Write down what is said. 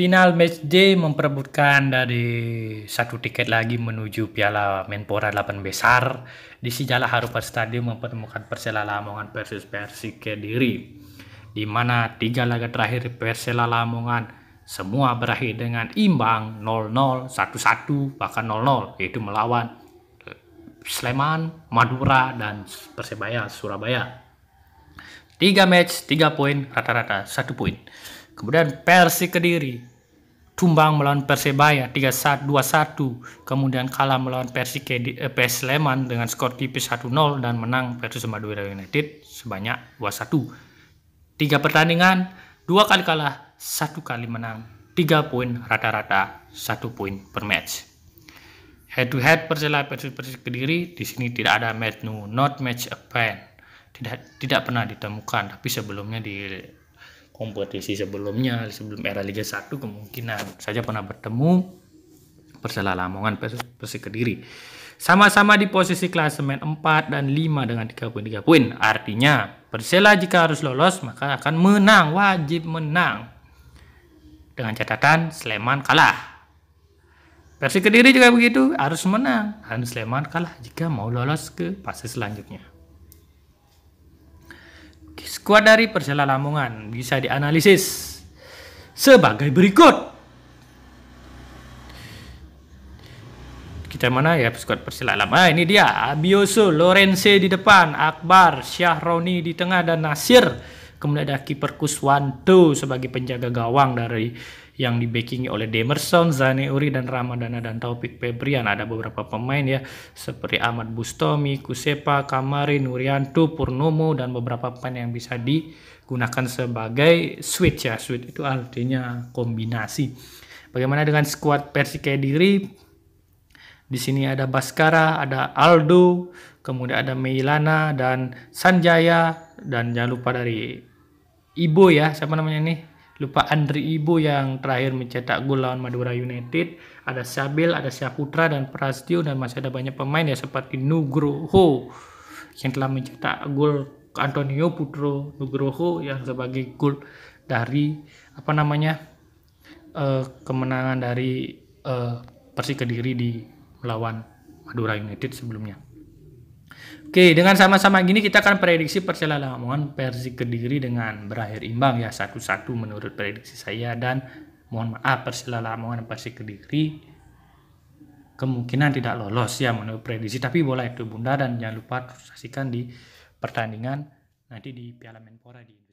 Final match D memperebutkan dari satu tiket lagi menuju Piala Menpora 8 besar di Sijala Harupat Stadium mempertemukan Persela Lamongan versus Persik Kediri di mana tiga laga terakhir Persela Lamongan semua berakhir dengan imbang 0-0, 1-1, bahkan 0-0 yaitu melawan Sleman, Madura, dan Persebaya Surabaya. Tiga match, tiga poin, rata-rata satu poin. Kemudian Persik Kediri tumbang melawan Persebaya 3-1 2-1 kemudian kalah melawan Persik eh, PS Sleman dengan skor tipis 1-0 dan menang versus Madura United sebanyak 2-1 tiga pertandingan dua kali kalah satu kali menang. Tiga poin rata-rata satu poin per match. Head to head Persela versus Persik Kediri di sini tidak ada match no not match a pen tidak tidak pernah ditemukan tapi sebelumnya di kompetisi sebelumnya sebelum era Liga 1 kemungkinan saja pernah bertemu. Persela Lamongan Persik Kediri. Sama-sama di posisi klasemen 4 dan 5 dengan 3 poin 3 poin. Artinya Persela jika harus lolos maka akan menang wajib menang. Dengan catatan Sleman kalah. Persik Kediri juga begitu harus menang. Dan Sleman kalah jika mau lolos ke fase selanjutnya Skuad dari Persela Lamongan bisa dianalisis sebagai berikut. Kita mana ya skuad Persela Lamongan? Ah, ini dia. Abioso, Lorenze di depan, Akbar, Syahroni di tengah dan Nasir. Kemudian ada kiper Kuswanto sebagai penjaga gawang dari yang di backing oleh Demerson, Zane Uri dan Ramadana dan Taufik Febrian. Ada beberapa pemain ya seperti Ahmad Bustomi, Kusepa, Kamari, Nurianto, Purnomo dan beberapa pemain yang bisa digunakan sebagai switch ya. Switch itu artinya kombinasi. Bagaimana dengan skuad Persik Kediri? Di sini ada Baskara, ada Aldo, kemudian ada Meilana dan Sanjaya dan jangan lupa dari Ibo ya, siapa namanya nih? Lupa Andri Ibu yang terakhir mencetak gol lawan Madura United ada Sabil ada Syaputra dan Prastio dan masih ada banyak pemain ya seperti Nugroho yang telah mencetak gol Antonio Putro Nugroho yang sebagai gol dari apa namanya uh, kemenangan dari uh, Persik Kediri di melawan Madura United sebelumnya. Oke, dengan sama-sama gini kita akan prediksi Persela Lamongan Persik Kediri dengan berakhir imbang ya satu-satu menurut prediksi saya. Dan mohon maaf Persela Lamongan Persik Kediri kemungkinan tidak lolos ya menurut prediksi. Tapi bola itu bunda dan jangan lupa saksikan di pertandingan nanti di Piala Menpora di